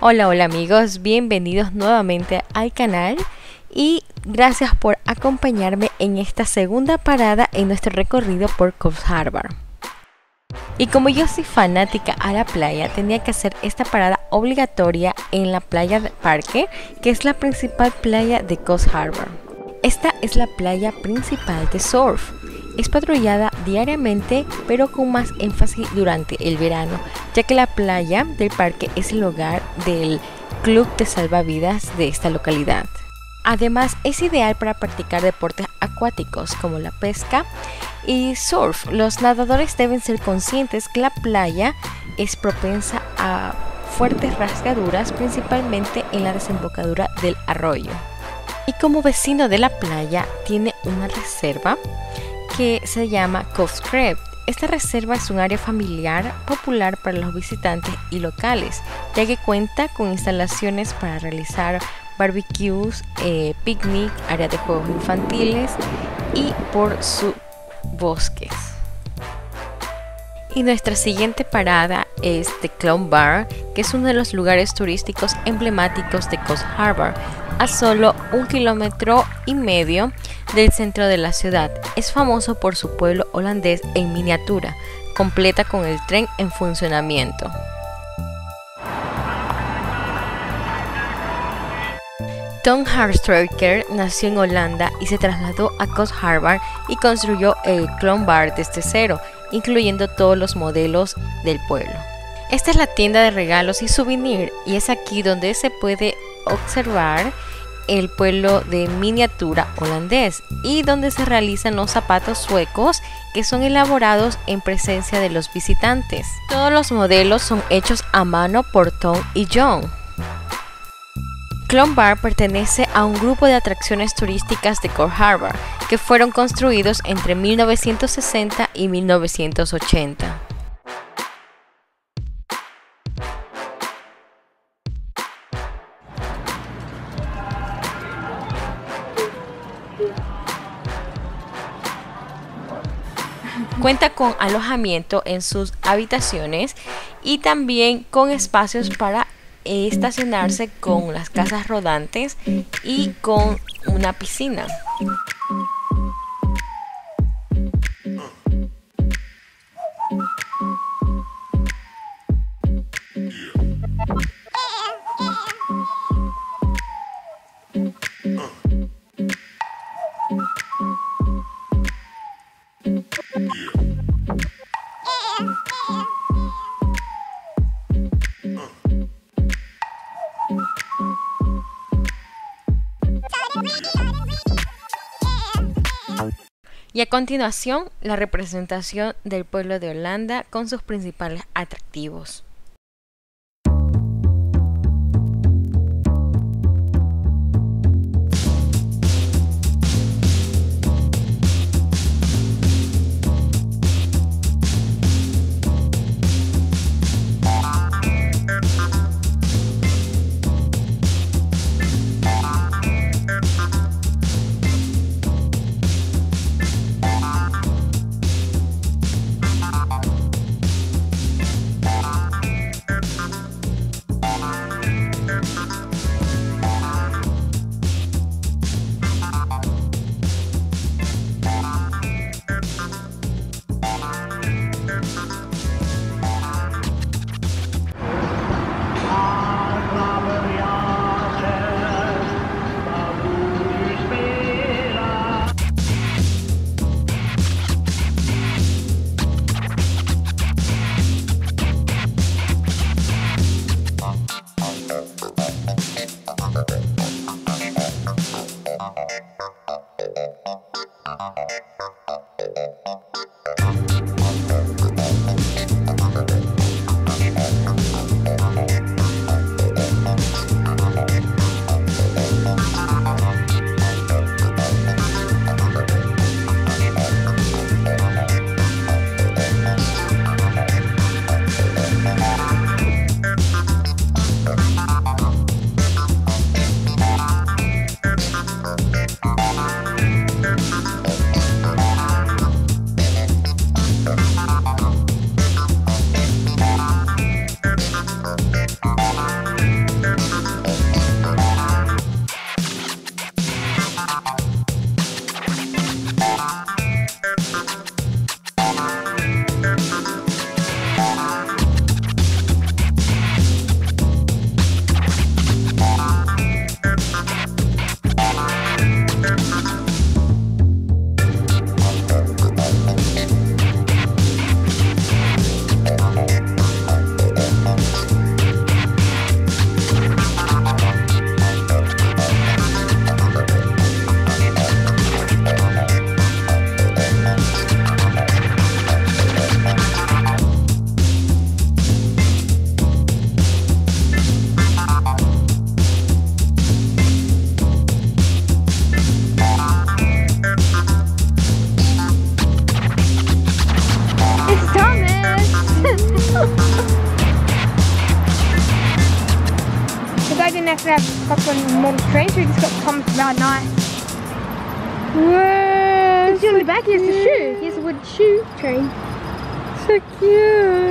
Hola, hola amigos, bienvenidos nuevamente al canal y gracias por acompañarme en esta segunda parada en nuestro recorrido por Coast Harbor. Y como yo soy fanática a la playa, tenía que hacer esta parada obligatoria en la playa de Parque, que es la principal playa de Coast Harbor. Esta es la playa principal de surf. Es patrullada diariamente, pero con más énfasis durante el verano, ya que la playa del parque es el hogar del club de salvavidas de esta localidad. Además, es ideal para practicar deportes acuáticos como la pesca y surf. Los nadadores deben ser conscientes que la playa es propensa a fuertes rasgaduras, principalmente en la desembocadura del arroyo. Y como vecino de la playa, tiene una reserva que se llama Coast Crab. Esta reserva es un área familiar popular para los visitantes y locales, ya que cuenta con instalaciones para realizar barbecues, eh, picnic, área de juegos infantiles y por sus bosques. Y nuestra siguiente parada es The Clown Bar, que es uno de los lugares turísticos emblemáticos de Coast Harbor, a solo un kilómetro y medio del centro de la ciudad. Es famoso por su pueblo holandés en miniatura, completa con el tren en funcionamiento. Tom Harstreker nació en Holanda y se trasladó a Coast Harbor y construyó el Clone Bar desde cero, incluyendo todos los modelos del pueblo. Esta es la tienda de regalos y souvenir y es aquí donde se puede observar el pueblo de miniatura holandés y donde se realizan los zapatos suecos que son elaborados en presencia de los visitantes. Todos los modelos son hechos a mano por Tom y John. Clone Bar pertenece a un grupo de atracciones turísticas de Core Harbor que fueron construidos entre 1960 y 1980. Cuenta con alojamiento en sus habitaciones y también con espacios para estacionarse con las casas rodantes y con una piscina. Y a continuación, la representación del pueblo de Holanda con sus principales atractivos. shoe train. So cute.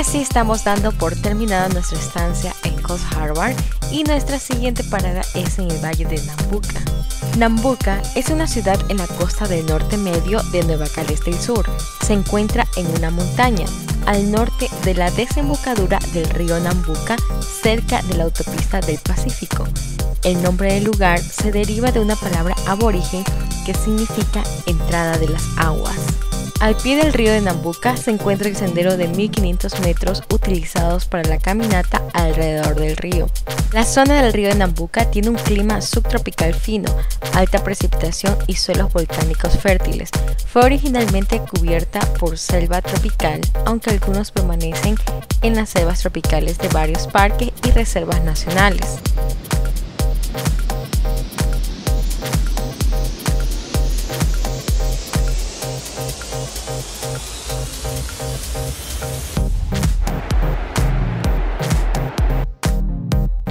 Así estamos dando por terminada nuestra estancia en Coast Harbor y nuestra siguiente parada es en el valle de Nambucca. Nambucca es una ciudad en la costa del norte medio de Nueva Gales del Sur. Se encuentra en una montaña, al norte de la desembocadura del río Nambucca, cerca de la autopista del Pacífico. El nombre del lugar se deriva de una palabra aborigen que significa entrada de las aguas. Al pie del río de Nambucca se encuentra el sendero de 1500 metros utilizados para la caminata alrededor del río. La zona del río de Nambucca tiene un clima subtropical fino, alta precipitación y suelos volcánicos fértiles. Fue originalmente cubierta por selva tropical, aunque algunos permanecen en las selvas tropicales de varios parques y reservas nacionales.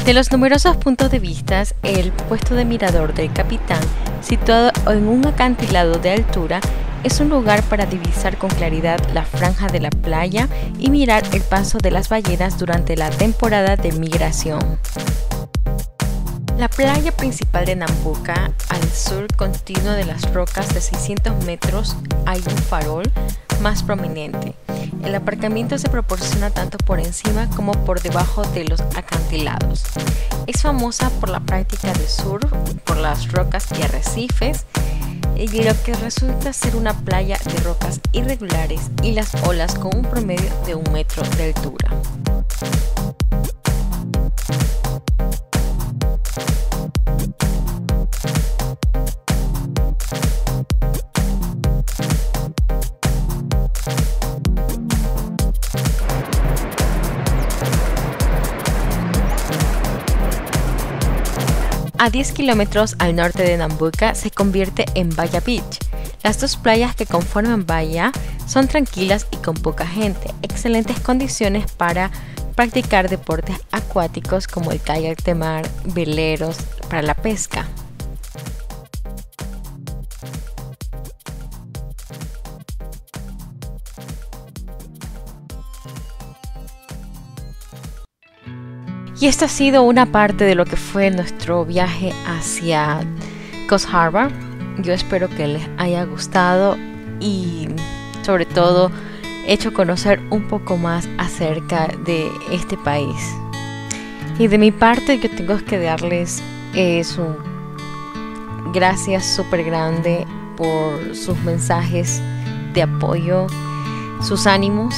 De los numerosos puntos de vista, el puesto de mirador del capitán, situado en un acantilado de altura, es un lugar para divisar con claridad la franja de la playa y mirar el paso de las ballenas durante la temporada de migración. La playa principal de Nambucca, al sur continuo de las rocas de 600 metros, hay un farol más prominente. El aparcamiento se proporciona tanto por encima como por debajo de los acantilados. Es famosa por la práctica de surf, por las rocas y arrecifes, y lo que resulta ser una playa de rocas irregulares y las olas con un promedio de un metro de altura. A 10 kilómetros al norte de Nambucca se convierte en Bahia Beach. Las dos playas que conforman Bahia son tranquilas y con poca gente, excelentes condiciones para practicar deportes acuáticos como el kayak de mar, veleros para la pesca. Y esta ha sido una parte de lo que fue nuestro viaje hacia Coast Harbor. Yo espero que les haya gustado y sobre todo hecho conocer un poco más acerca de este país. Y de mi parte yo tengo que darles es un gracias súper grande por sus mensajes de apoyo, sus ánimos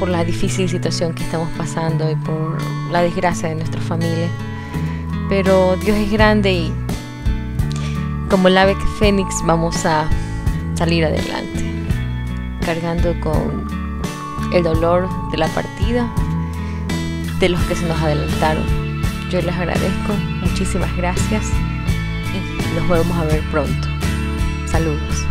por la difícil situación que estamos pasando y por la desgracia de nuestra familia. Pero Dios es grande y como el ave fénix vamos a salir adelante, cargando con el dolor de la partida de los que se nos adelantaron. Yo les agradezco, muchísimas gracias y nos vemos a ver pronto. Saludos.